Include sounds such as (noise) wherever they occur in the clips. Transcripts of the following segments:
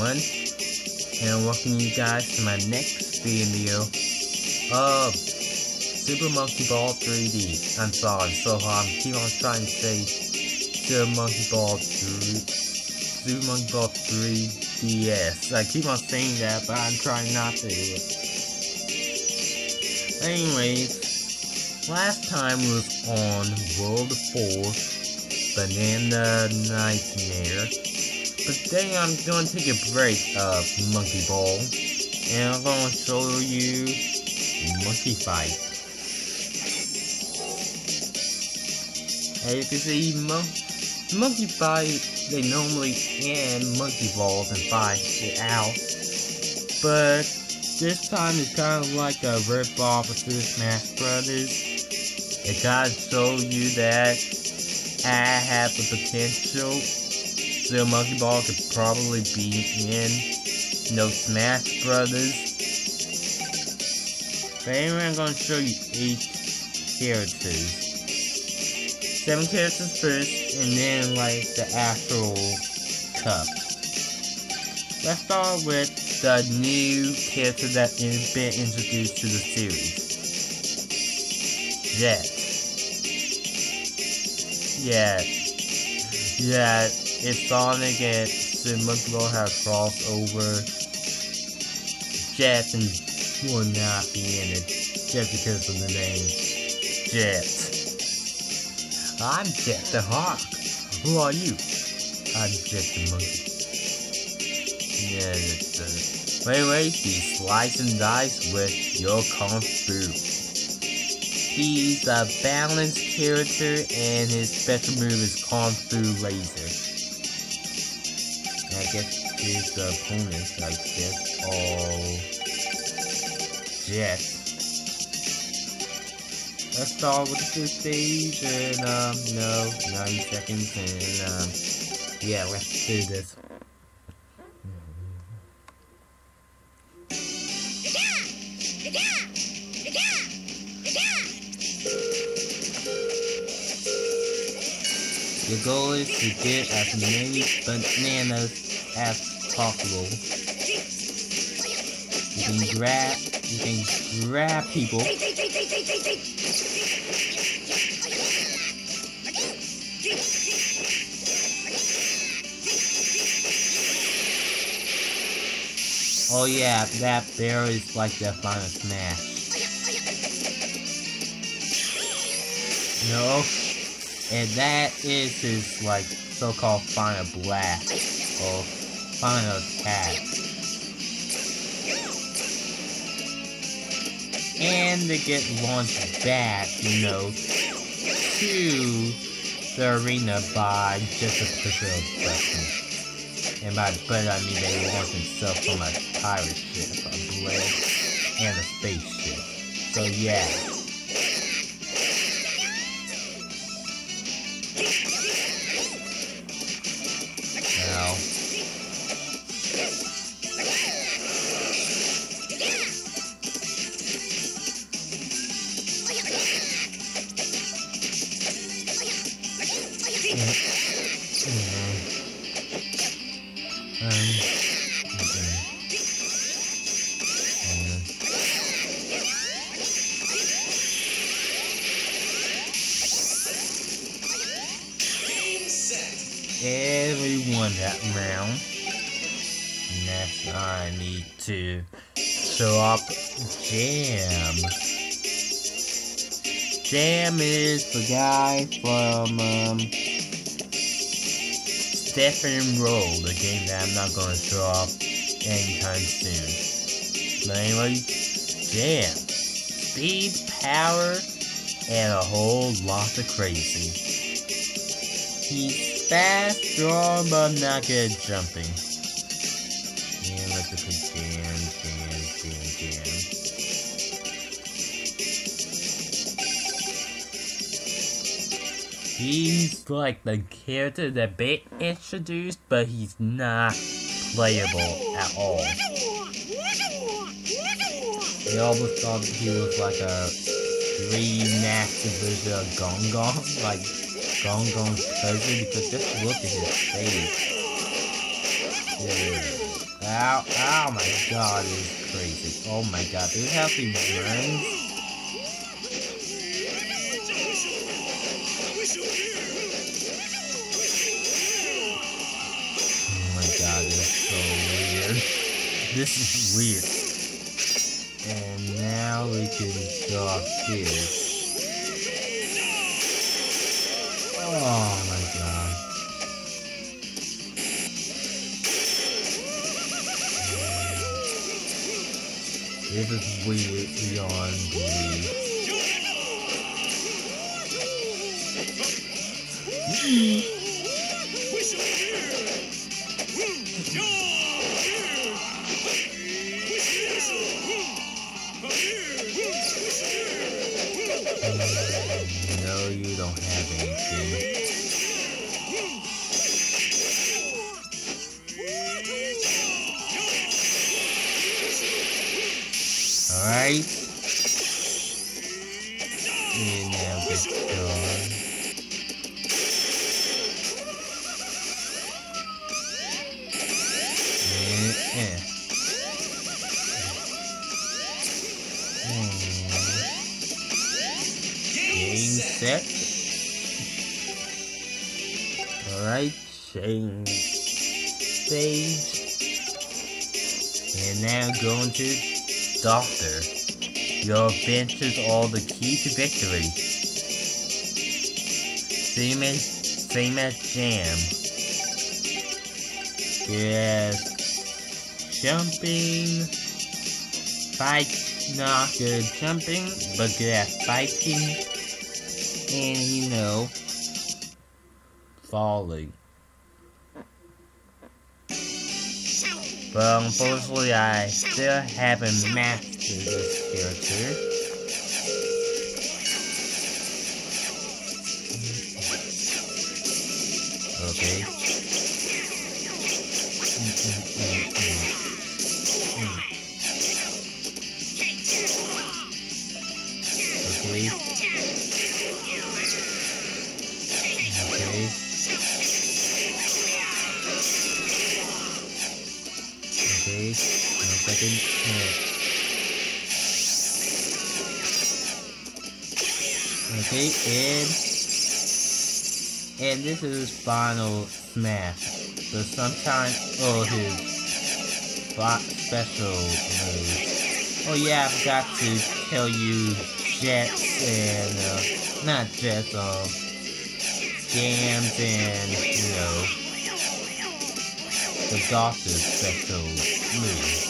721 and welcome you guys to my next video of Super Monkey Ball 3D. I'm sorry, so hard. I keep on trying to say Super Monkey Ball 3 Super Monkey Ball 3DS. I keep on saying that, but I'm trying not to. Anyways, last time was on World 4 Banana Nightmare. Today I'm going to take a break of Monkey Ball. And I'm going to show you Monkey Fight. As you can see, Mon Monkey Fight, they normally end Monkey Balls and fight it out. But this time it's kind of like a rip-off of Super Smash Brothers. It kind of show you that I have the potential so Monkey Ball could probably be in No Smash Brothers. But anyway, I'm going to show you eight characters. Seven characters first, and then like the actual cup. Let's start with the new character that has been introduced to the series. Jet. Yeah. Yeah, if Sonic and Ball have crossover, Jet and will not be in it just because of the name Jet. I'm Jet the Hawk. Who are you? I'm Jet the Monkey. Yeah, it's wait, wait, he slice and dice with your Kung Fu. He's a balanced character and his special move is Kung Fu Laser. I guess his opponents, I guess, all Jet. Let's start with the first stage and um no, 90 seconds and um yeah, let's do this. The goal is to get as many bananas as possible. You can grab, you can grab people. Oh yeah, that bear is like the final smash. No, and that is his like so-called final blast or final attack. And they get launched back, you know, to the arena by just a push of button. And by but I mean they launch themselves from a pirate ship, a blade, and a spaceship. So yeah. Jam. Jam is the guy from um, Step & Roll, the game that I'm not going to off anytime soon. But anyway, Jam. Speed, power, and a whole lot of crazy. He's fast, strong, but not good at jumping. And let's jam, jam, jam. He's like the character that been introduced, but he's not playable at all. I almost thought he was like a remastered version of GonGon, like Gong Gong's cousin, because just look at his face. Yeah. Ow, oh my god, it's crazy. Oh my god, you have these runs? Oh my god, this is so weird. This is weird. And now we can drop this. Oh This is weird beyond belief. (laughs) Alright. And now get done. Hmm. Game set. Alright, change stage. And now going to Doctor. Your is all the key to victory. Same as same as Jam. Yes. Jumping. Fight not good jumping, but good at fighting. And you know falling. But unfortunately, I still haven't mastered this character. And and this is final smash. So sometimes oh his spot special move. Oh yeah, I forgot to tell you jets and uh, not jets, um jams and you know the doctor's special move.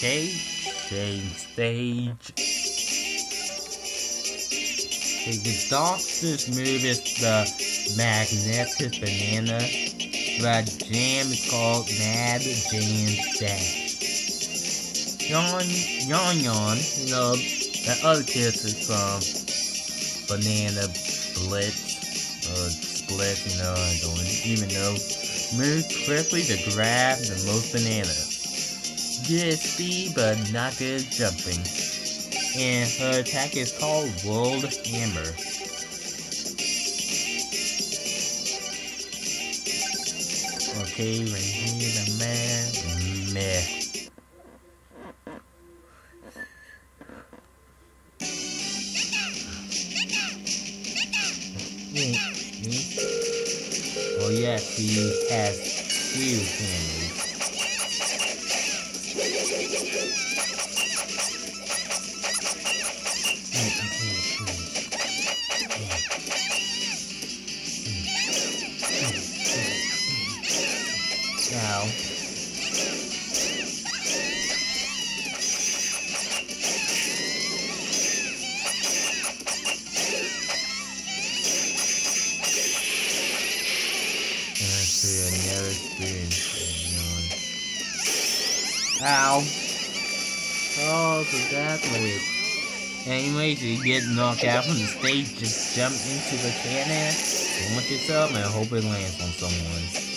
Okay, change stage. Okay, the doctor's move is the magnetic banana. The jam is called Mad Jam Dash. Yawn, yawn, yawn. You know, the other character from Banana Blitz or uh, Split. You know, I don't even know. Move quickly to grab the most bananas good speed but not good jumping. And her attack is called World Hammer. Okay, right here the man. Meh. Oh yeah, she has two hammers. Anyways, you get knocked out from the stage, just jump into the cannon, launch yourself, and hope it lands on someone.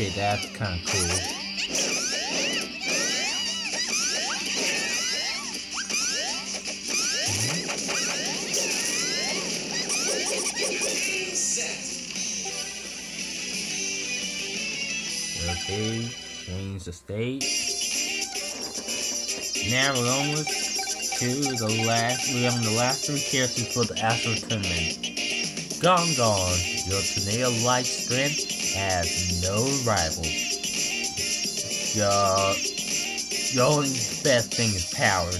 Okay, that's kind of cool. Okay, change the state. Now we're almost to the last, we're on the last three characters for the Astro Tournament. GonGon, your tornado-like strength has no rival. Your, your only best thing is power.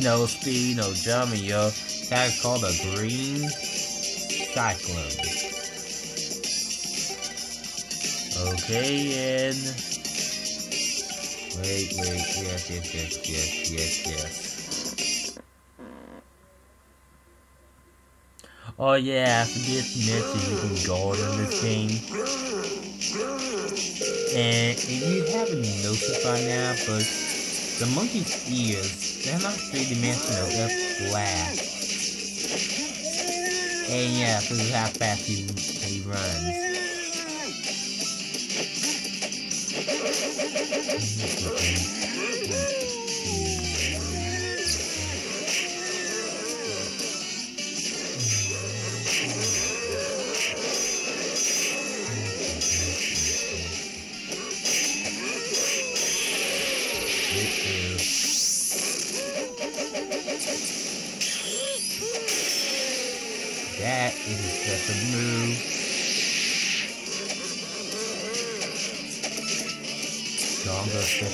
No speed, no jumping, yo. That's called a green cyclone. Okay, and wait, wait, yes, yes, yes, yes, yes, yes. Oh yeah, I forget to mention you can guard in this game. And if you haven't noticed by now, but the monkey's ears, they're not three-dimensional, they're flat. And yeah, this is how fast he, he runs.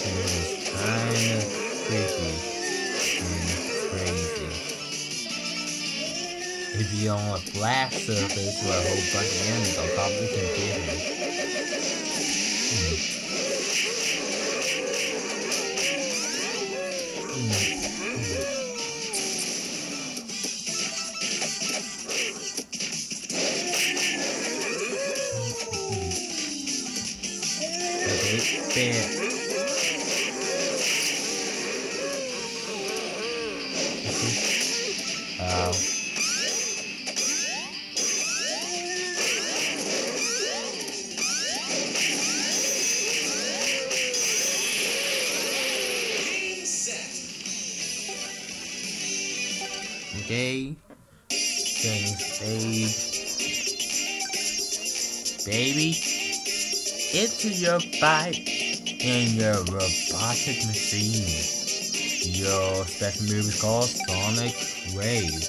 Special move is kinda creepy and crazy. If you're on a flat surface with a whole bunch of enemies top, you can him. Stage. Baby, into your fight in your robotic machine. Your special move is called Sonic Wave.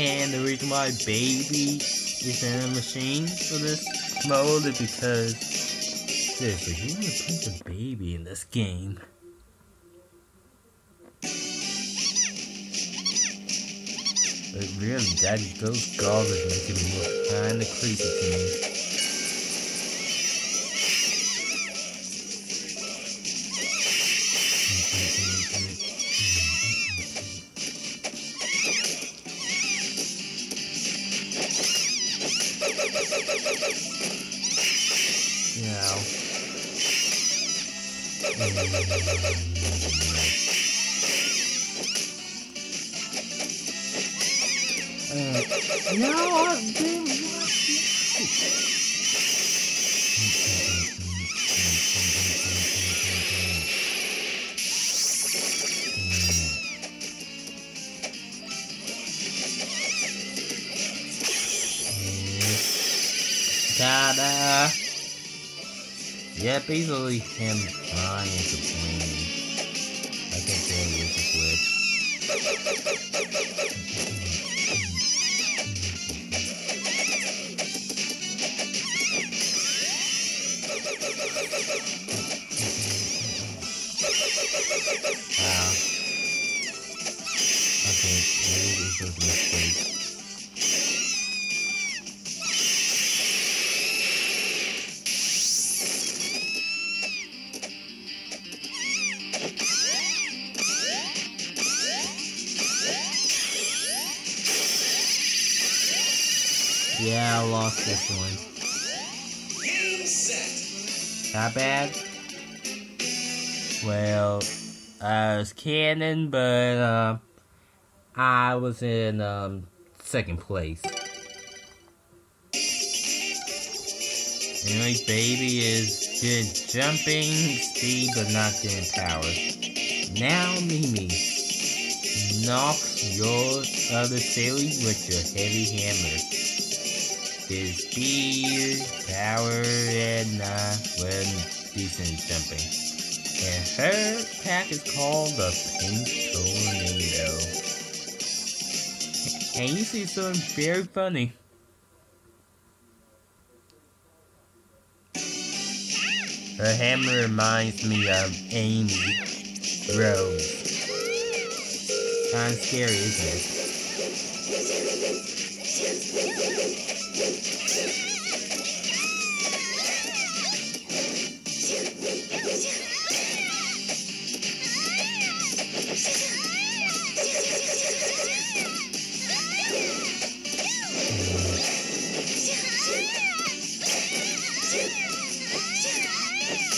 And the reason why Baby is in a machine for this mode is because seriously, who would put a baby in this game? But really, Daddy, those goblins make it look kinda creepy to me. Yeah. Uh, no, I'm doing uh, Ta-da! Yep, easily him tell Yeah. Okay, maybe this. Yeah, I lost this one. Not bad. Well... I was canon, but uh, I was in um, second place. Anyway, baby is good jumping, speed, but not in power. Now, MeeMee knock your other silly with your heavy hammer his speed, power, and uh, when decent jumping. And her pack is called the Pink Tornado. And you see something very funny. Her hammer reminds me of Amy Rose. Kinda scary, isn't it?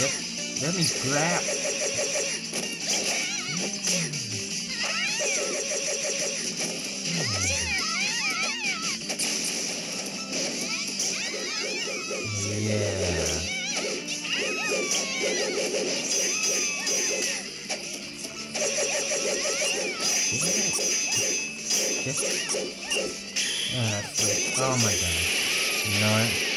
Let me grab uh, Oh my god. You know what?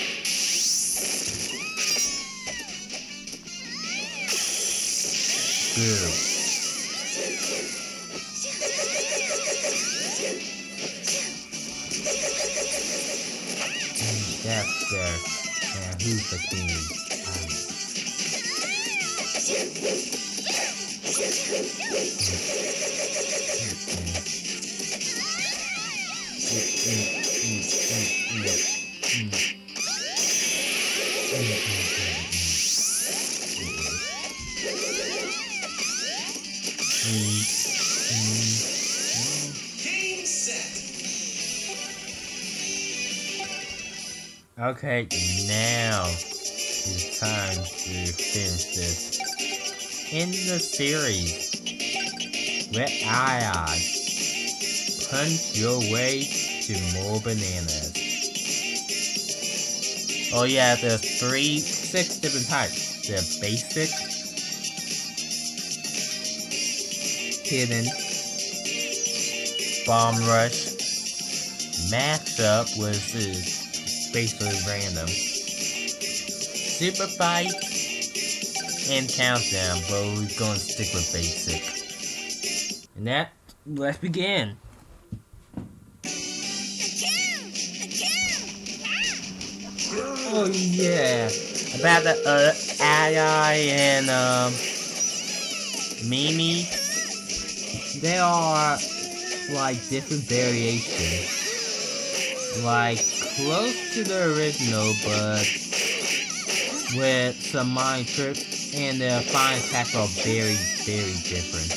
Okay, now it's time to finish this. In the series, Red Eye punch your way to more bananas. Oh yeah, there's three, six different types. The basic, hidden, bomb rush, max up, which is basically random, super fight, and countdown, but we're gonna stick with basic. And that, let's begin. Oh yeah, about the uh, AiAi and um, MeeMee. They are like different variations, like close to the original, but with some mind tricks, and their fine attack are very, very different.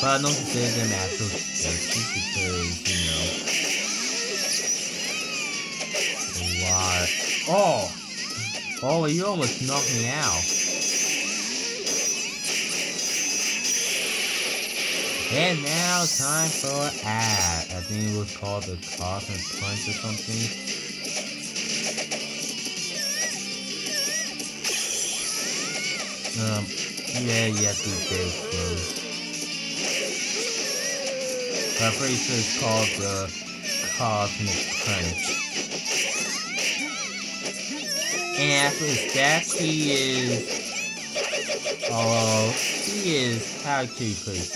But I don't consider them actual because, you know, Oh! Oh, you almost knocked me out. And now time for ad. I think it was called the Cosmic Punch or something. Um, yeah, yeah, be very close. I'm pretty sure it's called the Cosmic Punch. And after his death, he is, oh, he is, how to put it,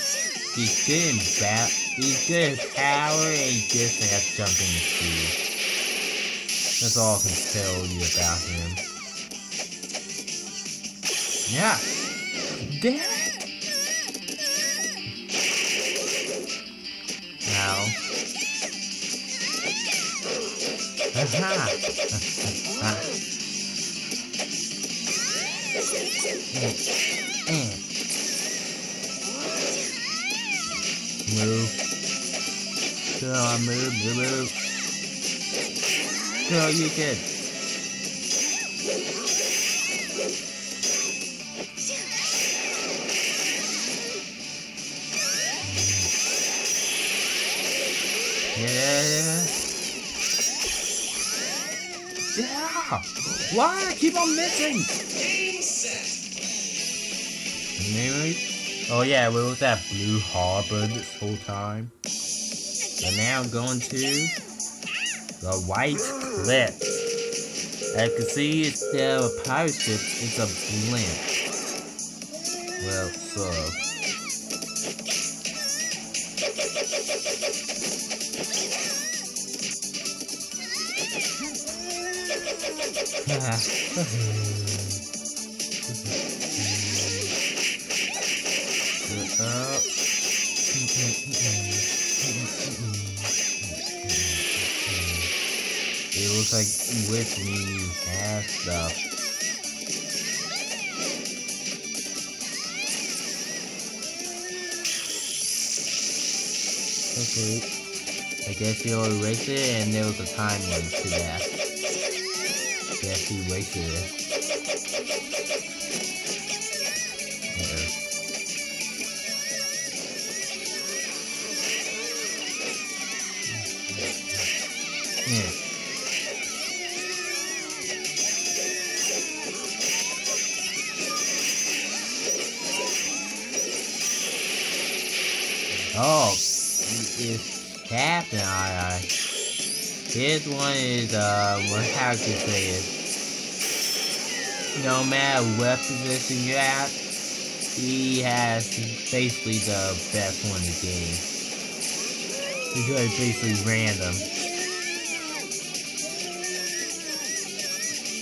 He's good and bat. He's good as power and he's good to jump in the see. That's all I can tell you about him. Yeah. Damn! Now. Aha! (laughs) Move. Come on, move, move, move. Go, you kid. Yeah. Yeah. Why? I keep on missing. Oh yeah, we was at Blue Harbor this whole time. And now I'm going to the White Cliffs. As you can see, instead of a pirate ship, it's a blimp. Well, so. (laughs) (laughs) It looks like with me has stuff. Okay. I guess he'll erase it and there was a time limit to that. Guess he erased it. His one is, uh, what, how to say it? No matter what position you're at, he has basically the best one in the game. Because it's basically random.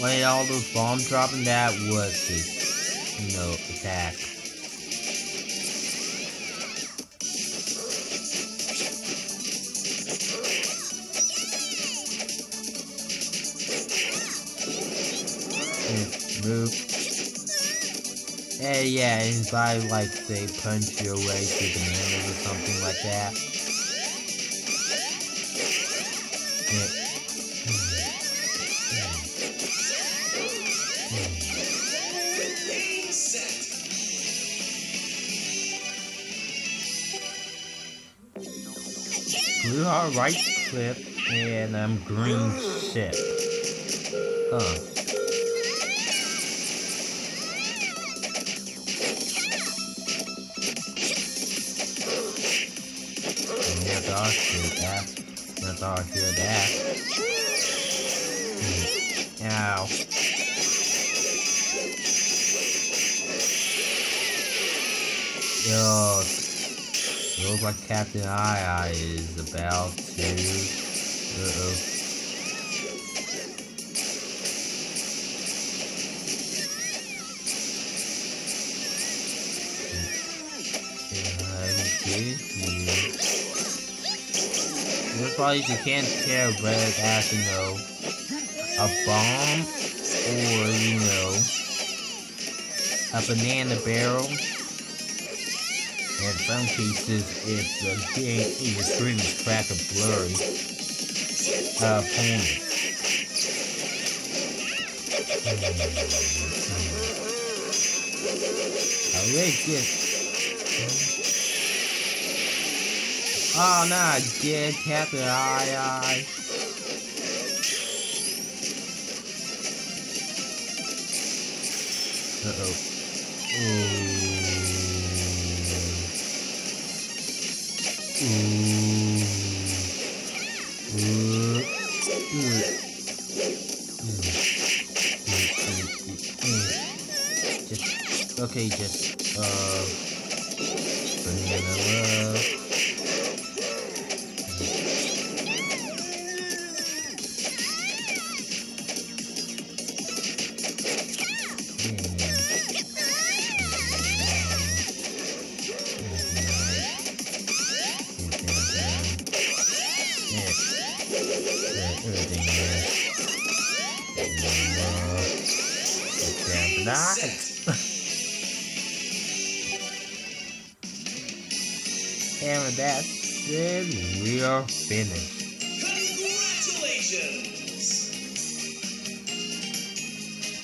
When all those bombs dropping, that was his, you know, attack. Move. Eh, yeah, and by like, they punch your way to bananas or something like that. Yeah. Blue Harbor White Cliffs and um green ship. Huh. Dog hear that. Ow. Yo, it looks like Captain AiAi is about to. Uh oh. Like you can't tell whether that's, you know, a bomb or, you know, a banana barrel. In some cases, if the game is is crack or blurry, uh, opponent. I really just. Oh no, get Captain AiAi. Uh oh. Just okay, just uh And that's it. We are finished.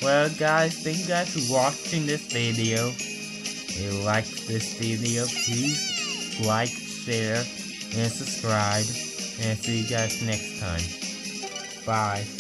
Well guys, thank you guys for watching this video. If you like this video, please like, share, and subscribe. And see you guys next time. Bye.